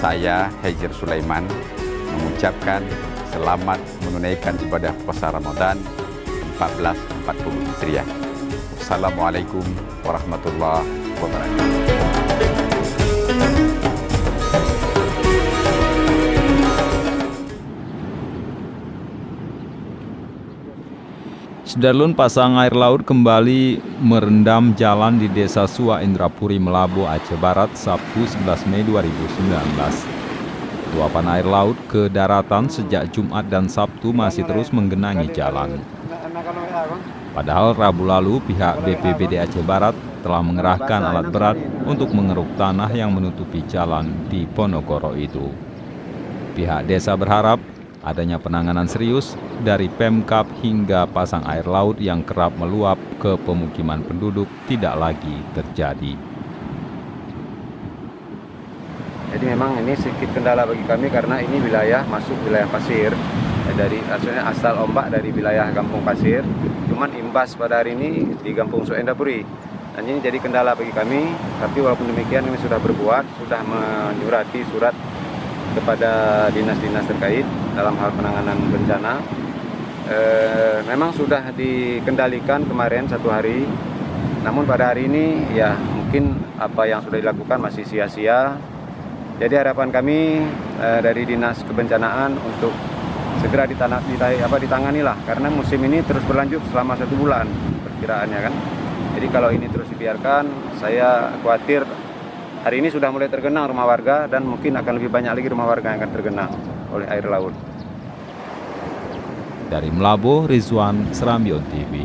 saya Hejir Sulaiman mengucapkan selamat menunaikan ibadah puasa Ramadan 1440 Hijriah. Assalamualaikum warahmatullahi wabarakatuh. Sudarlun pasang air laut kembali merendam jalan di Desa Sua Indrapuri Melabu Aceh Barat Sabtu 11 Mei 2019. Luapan air laut ke daratan sejak Jumat dan Sabtu masih terus menggenangi jalan. Padahal Rabu lalu pihak BPBD Aceh Barat telah mengerahkan alat berat untuk mengeruk tanah yang menutupi jalan di Ponorogo itu. Pihak desa berharap adanya penanganan serius dari Pemkap hingga pasang air laut yang kerap meluap ke pemukiman penduduk tidak lagi terjadi. Jadi memang ini sedikit kendala bagi kami karena ini wilayah masuk wilayah pasir ya, dari maksudnya asal ombak dari wilayah Kampung Pasir. Cuman imbas pada hari ini di Kampung Suendapuri. Dan ini jadi kendala bagi kami. Tapi walaupun demikian kami sudah berbuat, sudah menyurati surat kepada dinas-dinas terkait dalam hal penanganan bencana. E, memang sudah dikendalikan kemarin satu hari, namun pada hari ini ya mungkin apa yang sudah dilakukan masih sia-sia. Jadi harapan kami e, dari dinas kebencanaan untuk segera ditanah, ditai, apa ditangani lah, karena musim ini terus berlanjut selama satu bulan perkiraannya kan. Jadi kalau ini terus dibiarkan, saya khawatir hari ini sudah mulai tergenang rumah warga dan mungkin akan lebih banyak lagi rumah warga yang akan tergenang oleh air laut. Dari Melabo, Rizwan, Serambion TV.